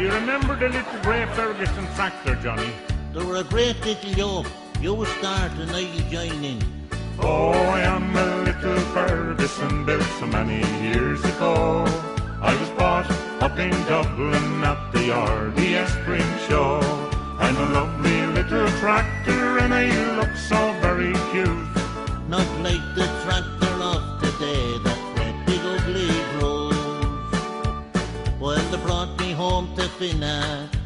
Do you remember the little grey Ferguson tractor, Johnny? They were a great little yoke. You will start and I'll join in. Oh, I am a little Ferguson built so many years ago. I was bought up in Dublin at the RDS Spring Show. I'm a lovely little tractor and I look so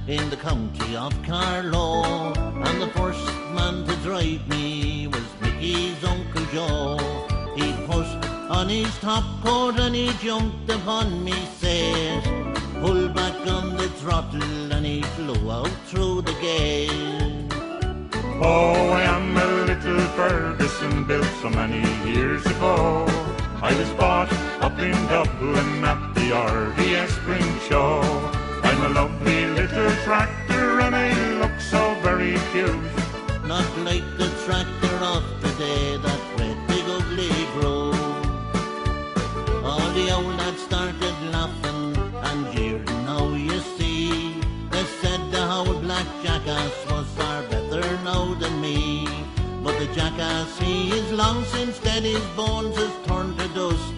in the county of Carlow. And the first man to drive me was Mickey's Uncle Joe. He put on his top coat and he jumped upon me says, Pull back on the throttle and he flew out through the gate. Oh, I am a little Ferguson built so many years ago. I was bought up in Dublin at the RDS Spring Show. Not like the tractor of today that red big ugly grows. All the old lads started laughing and jeering, now you see. They said the whole black jackass was far better now than me. But the jackass, he is long since dead, his bones has turned to dust.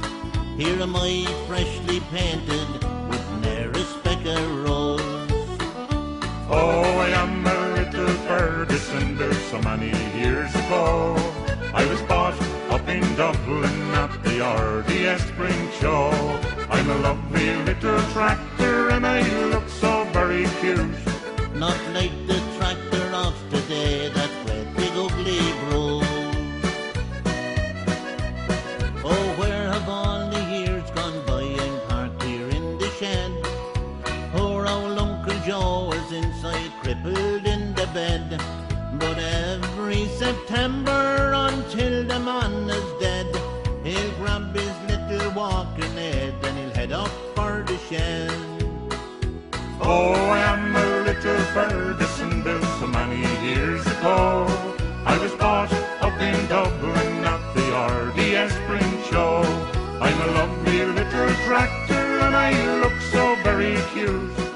Here am I freshly painted Dublin at the RDS Spring Show. I'm a lovely little tractor and I look so very cute. Not like the tractor of today that red big ugly grows. Oh, where have all the years gone by? I'm parked here in the shed. Poor old Uncle Joe is inside, crippled in the bed. But every September until head up for the shed. Oh, I'm a little Ferguson built so many years ago. I was bought up in Dublin at the RDS Spring Show. I'm a lovely little tractor and I look so very cute.